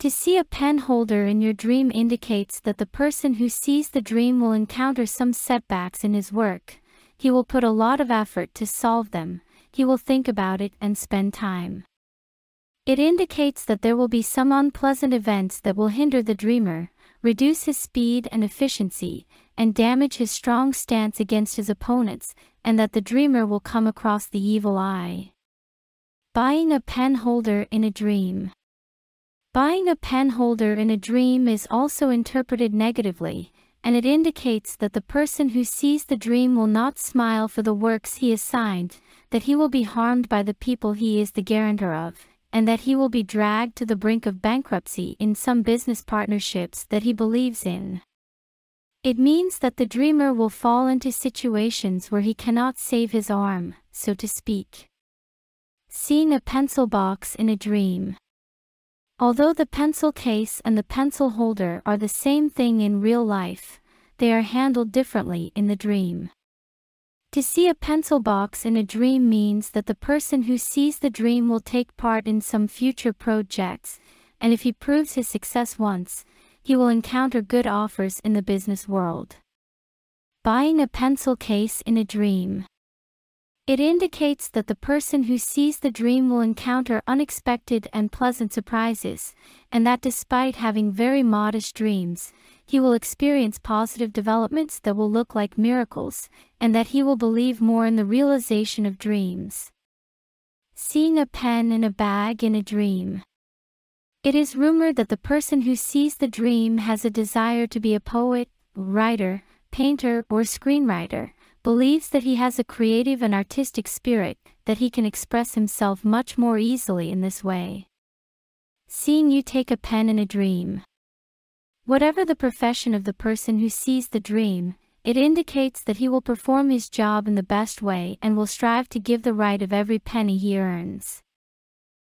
To see a pen holder in your dream indicates that the person who sees the dream will encounter some setbacks in his work. He will put a lot of effort to solve them, he will think about it and spend time. It indicates that there will be some unpleasant events that will hinder the dreamer, reduce his speed and efficiency, and damage his strong stance against his opponents, and that the dreamer will come across the evil eye. Buying a pen holder in a dream. Buying a pen holder in a dream is also interpreted negatively, and it indicates that the person who sees the dream will not smile for the works he assigned, that he will be harmed by the people he is the guarantor of, and that he will be dragged to the brink of bankruptcy in some business partnerships that he believes in. It means that the dreamer will fall into situations where he cannot save his arm, so to speak. Seeing a pencil box in a dream. Although the pencil case and the pencil holder are the same thing in real life, they are handled differently in the dream. To see a pencil box in a dream means that the person who sees the dream will take part in some future projects, and if he proves his success once, he will encounter good offers in the business world. Buying a pencil case in a dream. It indicates that the person who sees the dream will encounter unexpected and pleasant surprises, and that despite having very modest dreams, he will experience positive developments that will look like miracles, and that he will believe more in the realization of dreams. Seeing a pen in a bag in a dream. It is rumored that the person who sees the dream has a desire to be a poet, writer, painter, or screenwriter, believes that he has a creative and artistic spirit, that he can express himself much more easily in this way. Seeing you take a pen in a dream. Whatever the profession of the person who sees the dream, it indicates that he will perform his job in the best way and will strive to give the right of every penny he earns.